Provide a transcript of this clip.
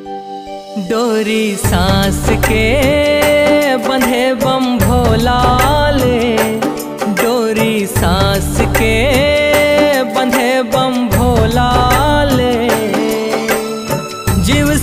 डोरी सांस के बंधे बम भोलाले। डोरी सांस के बंधे बम भोलाले। जीव